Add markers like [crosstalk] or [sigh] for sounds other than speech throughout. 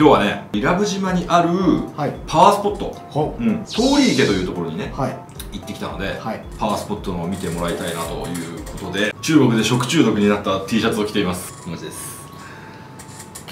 今日はね伊良部島にあるはい。パワースポット、ほう。ん、通り池というところにねはい。行ってきたので、はい。パワースポットのを見てもらいたいなということで中国で食中毒になった T シャツを着ています。マジです。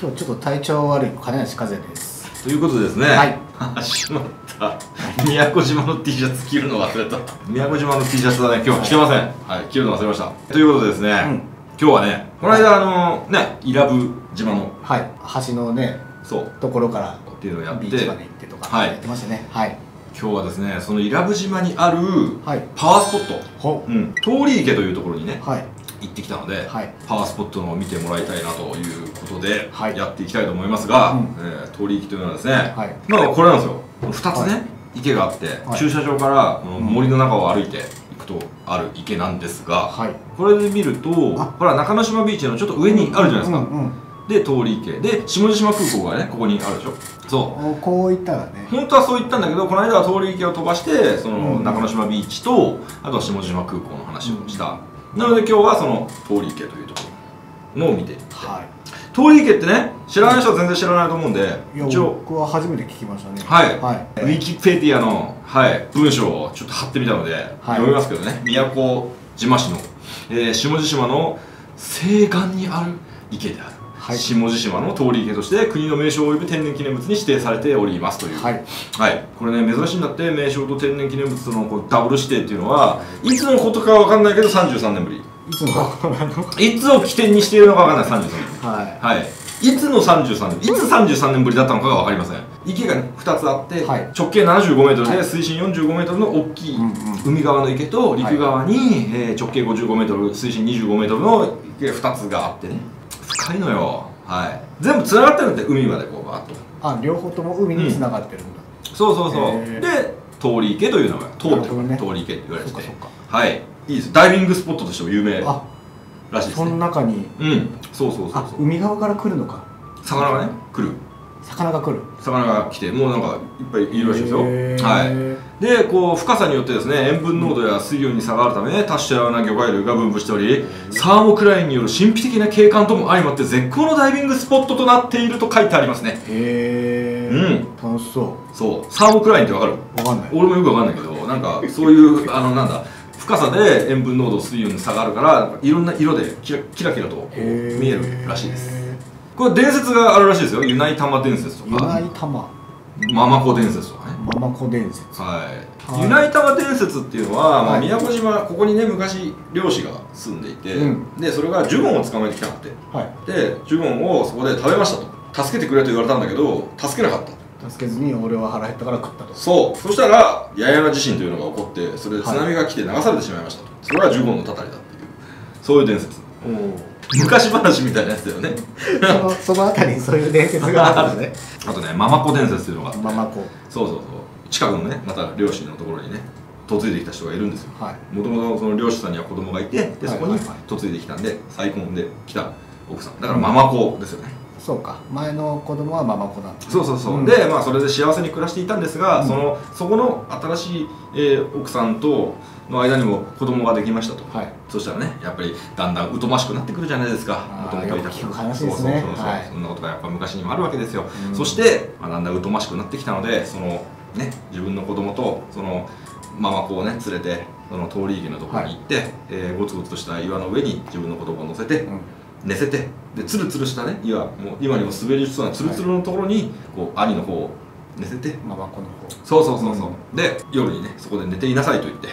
今日ちょっと体調悪い金梨風です。ということでですねはい。あしまった。宮古島の T シャツ着るの忘れた。宮古島の T シャツはね今日は着てません。はい着るの忘れました。ということでですね、うん。今日はねこの間あのね伊良部島のはい。橋のねところからっていうのをやってビーチまで行ってとかはい。やってましたね。はい。今日はですねその伊良部島にあるはい。パワースポット、ほう。ん、通り池というところにねはい。行ってきたので、はい。パワースポットのを見てもらいたいなということで、はい。やっていきたいと思いますが、うん。えー通り池というのはですね、はい。まあこれなんですよ。2つね、はい。池があって、はい。駐車場から森の中を歩いていくとある池なんですが、はい。これで見るとあ。ほら中之島ビーチのちょっと上にあるじゃないですか、うんうんうんで通り池で下地島空港がねここにあるでしょ。そう。おこういったらね。本当はそう言ったんだけどこの間は通り池を飛ばしてそのうん。中之島ビーチとあとは下地島空港の話をした、なので今日はその通り池というところのを見ては通り池ってね知らない人は全然知らないと思うんで一応僕は初めて聞きましたね。はい。はい。ウィキペディアの、はい、文章をちょっと貼ってみたので、読みますけどね。宮古島市の、えー下地島の西岸にある池である、はい。下地島の通り池として国の名勝及び天然記念物に指定されておりますという。はい。はい、これね珍しいんだって名勝と天然記念物とのこうダブル指定っていうのはいつのことかわかんないけど33年ぶり。いつの？[laughs] いつを起点にしているのかわかんない。33年。ははい。いつの33年いつ33年ぶりだったのかが分かりません。池が、ね、2つあって、はい。直径7 5メートルはい。で水深4 5メートルの大きい海側の池と陸側に、えー直径5 5メートル水深2 5メートルの池2つがあってね深いのよ。はい。全部つながってるんで海までこうバーッと。あ両方とも海に繋がってるんだ。そうそうそう。へー。で通り池という名前。通ってね。通り池って言われてかそっか。はい。いいです。ダイビングスポットとしても有名らしいですね。中に。うん。そうそうそうあそう。海側から来るのか。魚がね来る。魚が来る。魚が来てもうなんかいっぱいいるらしいですよ。はいでこう深さによってですね塩分濃度や水温に差があるため多種多様な魚介類が分布しておりサーモクラインによる神秘的な景観とも相まって絶好のダイビングスポットとなっていると書いてありますね。へえうん。楽しそそう。サーモクラインってわかる？うわかんない。俺もよくわかんないけどなんかそういう [laughs] あのなんだ深さで塩分濃度水温に差があるからいろんな色でキラキラキラと見えるらしいです。これ伝説があるらしいですよ。ユナイタマ伝説とユナかイタマママコ伝説とかね。ママコ伝説。はい、はい。ユナイタマ伝説っていうのは、まあ、はい。宮古島ここにね昔漁師が住んでいて、うん。でそれがジュゴンを捕まえてきたんだって。はい。でジュゴンをそこで食べましたと。助けてくれと言われたんだけど助けなかった。助けずに俺は腹減ったから食ったと。そう。そしたら八重山地震というのが起こってそれで津波が来て流されてしまいましたと、それはジュゴンのたたりだっていう。そういう伝説。おお昔話みたいなやつだよね。そのそのあたりにそういう伝説があるのね。[laughs] あとねママコ伝説っていうのが。あってママコ。そうそうそう。近くのねまた漁師のところにね嫁いできた人がいるんですよ。はい。もともとその漁師さんには子供がいてでそこに嫁いできたんで再婚で来た奥さん。だからママ子ですよね、そうか。前の子供はママ子なんだそうそうそう、うん。でまあそれで幸せに暮らしていたんですが、うん。そのそこの新しい、えー奥さんとの間にも子供ができましたと、はい。そしたらねやっぱりだんだん疎ましくなってくるじゃないですか。もともと。いたそうそうそうそう、はい。そんなことがやっぱ昔にもあるわけですよ、うん。そして、まあ、だんだん疎ましくなってきたのでそのね自分の子供とそのママ子をね連れてその通り池のところに行って、えーゴツゴツとした岩の上に自分の子供を乗せて、うん寝せて。でツルツルしたね。岩もう今にも滑りそうなツルツルのところにこう兄の方を寝せて。ママ子の方。そうそうそうそう、で夜にねそこで寝ていなさいと言って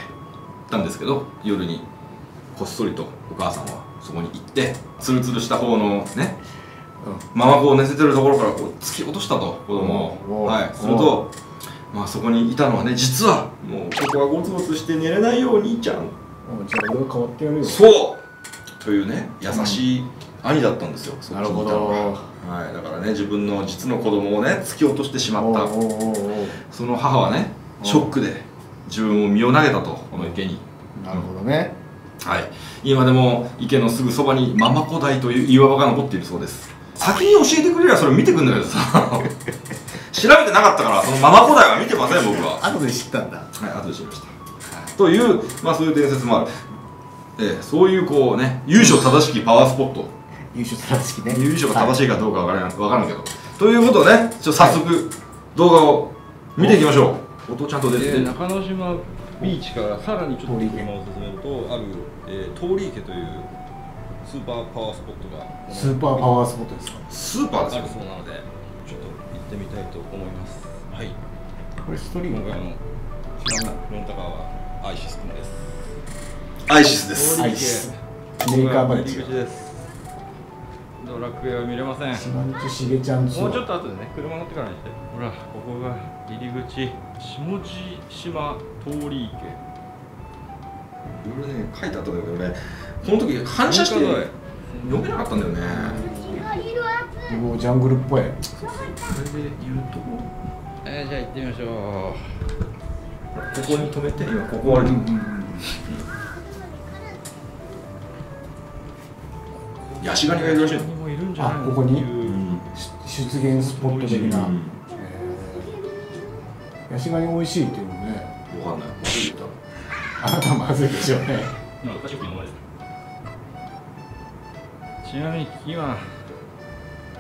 たんですけど夜にこっそりとお母さんはそこに行ってツルツルした方のねママ子を寝せてるところからこう突き落としたと子供を。はい。するとまあそこにいたのはね実はもうここはゴツゴツして寝れないよお兄ちゃん。うんじゃあ俺が変わってやるよ。そう。というね優しい兄だったんですよ、なるほど。はい、だからね自分の実の子供をね突き落としてしまった。その母はねうん。ショックで自分を身を投げたとこの池に。なるほどね。はい。今でも池のすぐそばにママ子台という岩場が残っているそうです。先に教えてくれりゃそれ見てくんだけどさ。[laughs] 調べてなかったからそのママ子台は見てません僕は。後で知ったんだ。はい後で知りました、というまあそういう伝説もある。ええそういうこうね由緒正しきパワースポット優秀正しきね。由緒が正しいかどうかわからんわからんけど。ということでねちょっと早速動画を見ていきましょう。音ちゃんと出てで中之島ビーチからさらにちょっと車を進めるとある、えー、通り池というスーパーパワースポットがスーパーパワースポットですか？スーパーですあよるそうなのでちょっと行ってみたいと思います。はい。これストリーム今回のロンタカーはアイシス君です。アイシスです。アイシス。メーカーまで違ですドラクエは見れません。島内しげちゃんもうちょっと後でね車乗ってからにして。ほらここが入り口。下地島通り池。いろいろね書いてあったんだけどねこの時反射して読めなかったんだよね。ジャングルっぽい。それで言うとこ？えー、じゃあ行ってみましょこに止めて今ここはヤシガニがいるらしいのいるんじゃないここに出現スポット的な、うん。えー、ヤシガニ美味しいっていうのね。わかんない。まずい言っあなたまずいでしょうね。ちなみに今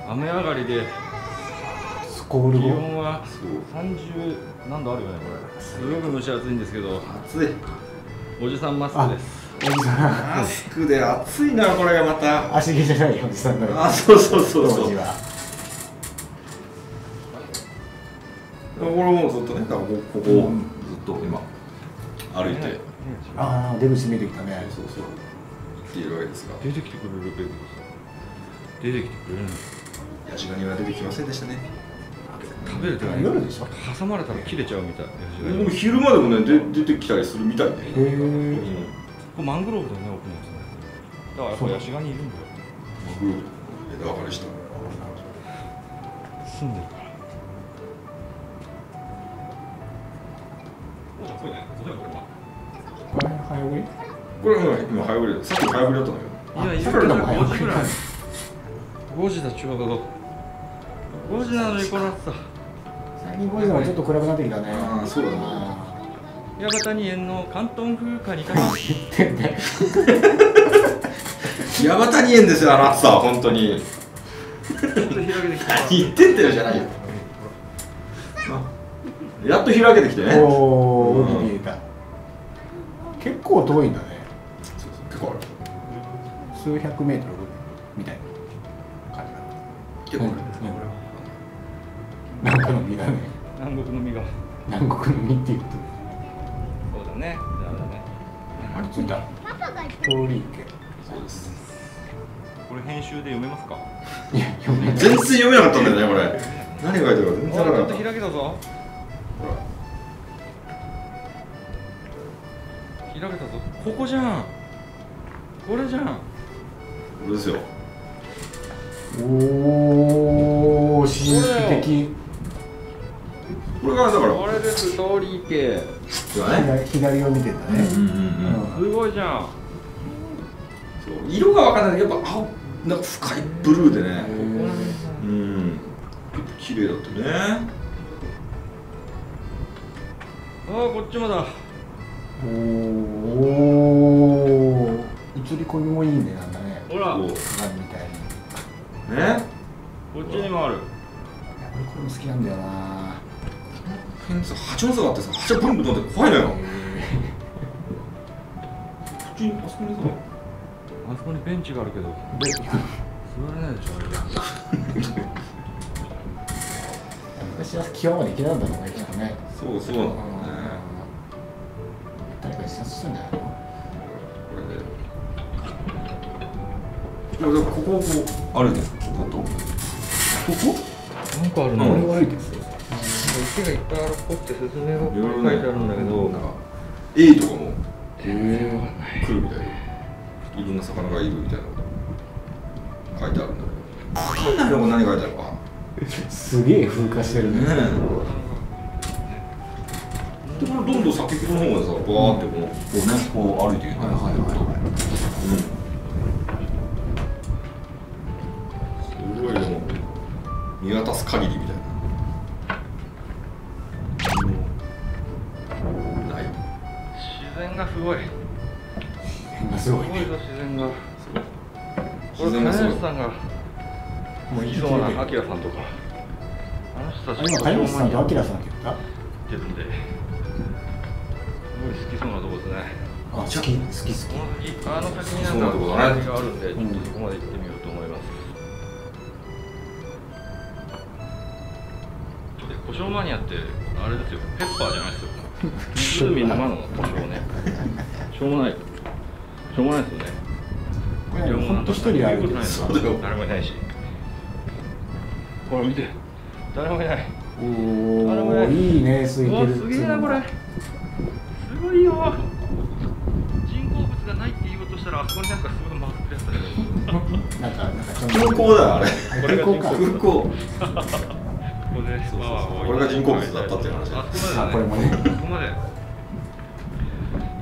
雨上がりで気スコール後？温はたそう。30何度あるよねこれ。すごく蒸し暑いんですけど。暑い。おじさんマスクですマスクで暑いなこれがまた。足毛じゃないおじさんだあそうそうそうそう。これもうずっとねこここをうん。ずっと今歩いて。ああ出口見えてきたね。そうそう。行っているわけですが出てきてくれるけどさ出てきてくれるのヤシガニは出てきませんでしたね。食べると夜でしょ？挟まれたら切れちゃうみたい。でも昼間でもねで出てきたりするみたいで、へえこれマングローブだよね奥のやつね。だからやっぱヤシガニいるんだよ。マグロ枝分かれした住んでる。からこれはこれ早送り。これは今早送りださっき早送りだったんだけどいや、いさっきのも早5送り時ぐらい。5時だ、ちょうど。5時なのにこの暑さ。最近こういうのはちょっと暗くなってきたね。あーそうだね八幡に園の関東風化にか何言ってんだよヤバタニ園ですよあの暑さは本当に。ちょっと開けてきた。何言ってんだよ。じゃないよあやっと開けてきてね。おお海見えた。結構遠いんだね。結構。ある数百メートルみたいな感じだ結構ある、なんかの実だね。南国の実が。南国の実って言うとそうだね。あれついた通り池そうですこれ編集で読めますか？いや読めない全然読めなかったんだよねこれ何が書いてあるか全然からなかった開けたぞ。ほら開けたぞ。ここじゃん。これじゃん。これですよおお神秘的これがだからこれです、通り池。今ね左左を見てんだねうんうん。うん。すごいじゃん。色がわからない。やっぱ青なんか深いブルーでね。ううん。綺麗だったね。あー、こっちもだ。おお映り込みもいいねなんだね。ほら、鏡みたいに。いね。っちにもある。や俺これも好きなんだよな変さ蜂の巣があってさ蜂がブンブン飛んで怖いのよ。こっちにあそこにさ。あそこにベンチがあるけど、で [laughs] 座れないでしょ、あれ。昔は際まで行けたんだろうねきっとね。そうそうね誰か自殺したんじゃないのこここをこう歩いてるずっと。ここ？なんかあるうん。の、これ悪いですよ池がいっぱいあるっぽくて説明がいろいろ書いてあるんだけど、なんかエイとかもへ来るみたいでいろんな魚がいるみたいなこと書いてあるんだけど分かんないのこれ何書いてあるかすげえ風化してるねねでこれどんどん先っぽの方までさバーってこのこうねこう歩いていくはいはいはいはいうんすごいでも見渡す限りみたいな、すごい。す変がすごいね。ごいぞ、自然が。こ自然がすごい。吉さんが、もういそうな、アキラさんとか。あの人たあち今谷口さんとアキラさんって言っってるんで。すごい好きそうなとこですね。たあ好き好き好き。この先あの先になんとこだね。道があるんでちょっとそこまで行ってみようと思います、で胡椒マニアってあれですよ。ペッパーじゃないですよ湖のまの胡椒ねしょうもない。しょうもないですよね。これほんと一人で歩いてる言うことないですそうだよ。誰もいないし。ほら見て。誰もいない。おおいい。ね空いうてわるすげえなこれ。すごいよ。人工物がないって言おうとしたらあそこになんかすごい回ってるやつだけど。[laughs] なんかなんか空港だよあれ。と空港か。空港 [laughs] ここでそうそうそうパワーをこれが人工物だったって。いう話あそこまであこれもね。ここまで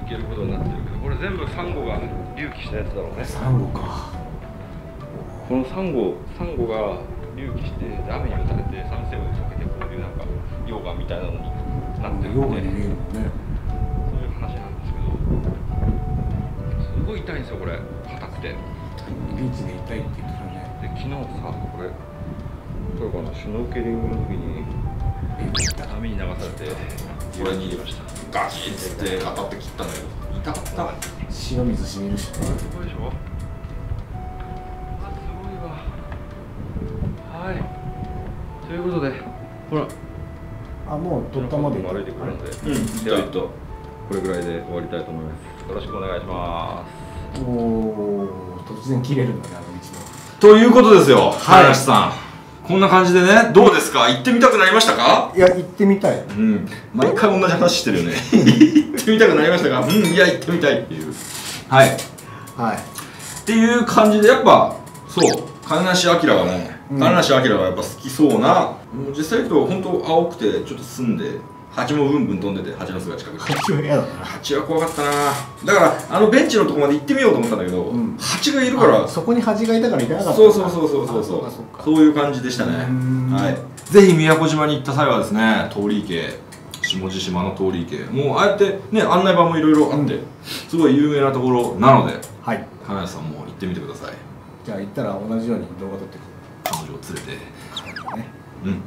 行けることになってるけどこれ全部サンゴが隆起したやつだろうね。サンゴか。このサンゴサンゴが隆起して雨に打たれて酸性を溶けてこういうなんか溶岩みたいなのになってるんでヨガに見えるもんね。そういう話なんですけどすごい痛いんですよこれ。硬くて。ビーチで痛いって言ってたね。で昨日さこれ例えばのシュノーケリングの時に波に流されてこれに入れました。ガキッつって当たって切ったんだけど痛かった。塩水しみるしね。すごいでしょあすごいわ。はい。ということでほら。あもう取ったまで歩いてくるので、うん。いったいったこれぐらいで終わりたいと思います。よろしくお願いします。おお突然切れるんだねあの道ということですよ。はい林さんこんな感じでねどうですか？行ってみたくなりましたか？のいや行ってみたい。うん。毎回同じ話してるよね。[laughs] 行ってみたくなりましたか？うんいや行ってみたい。ってい。うはい。はい。っていう感じでやっぱそう。金梨明がね、うん。金梨明がやっぱ好きそうなもう実際言うと本当青くてちょっと澄んで蜂もブンブン飛んでて蜂の巣が近くに。蜂は嫌だな。蜂は怖かったな。だからあのベンチのとこまで行ってみようと思ったんだけど、うん。蜂がいるからあそこに蜂がいたから行かなかったそうそうそうそうそうあそうかそうか。そういう感じでしたね。はい。ぜひ宮古島に行った際はですね通り池下地島の通り池。もうああやってね案内板もいろいろあって、うん。すごい有名なところなのではい。金谷さんも行ってみてください。じゃあ行ったら同じように動画撮って彼女を連れて。くるね。うん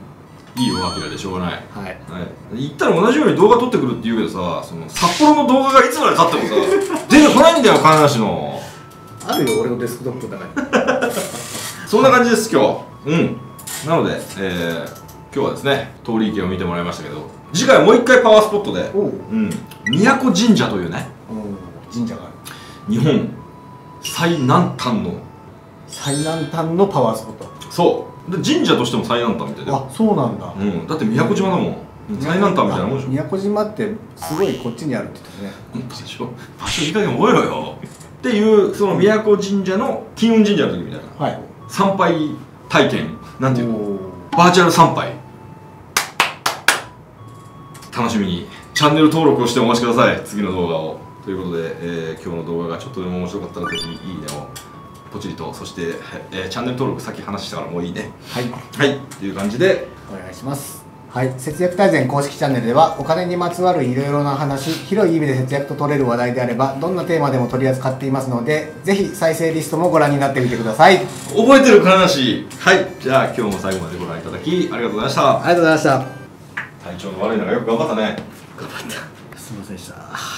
いいよアキラでしょうがない。はい。はい、行ったら同じように動画撮ってくるって言うけどさその札幌の動画がいつまで経ってもさ [laughs] 出てこないんだよ金梨の。あるよ俺のデスクトップの中に。[laughs] そんな感じです今日。うん。なので、えー今日はですね通り池を見てもらいましたけど次回はもう一回パワースポットでおう。うん。宮古神社というねうん。神社がある。日本最南端の最南端のパワースポット。そう。で神社としても最南端みたいだよあそうなんだ。うん、だって宮古島だもん。最南端みたいなもん。でしょ宮古島ってすごいこっちにあるって言ってたね。場所場所いい加減覚えろよ。っていうその宮古神社の金運神社の時みたいな。はい。参拝体験。なんていうの？バーチャル参拝。楽しみに。チャンネル登録をしてお待ちください。次の動画を。ということで、えー今日の動画がちょっとでも面白かったらぜひいいねをポチリとそして、えーチャンネル登録さっき話したからもういいね。はい。はい。っていう感じで。お願いします。はい、節約大全公式チャンネルではお金にまつわるいろいろな話広い意味で節約と取れる話題であればどんなテーマでも取り扱っていますのでぜひ再生リストもご覧になってみてください。あり覚えてる金梨はい。じゃあ今日も最後までご覧いただきありがとうございました。がとうございました。体調の悪い中よく頑張ったね。すみませんでした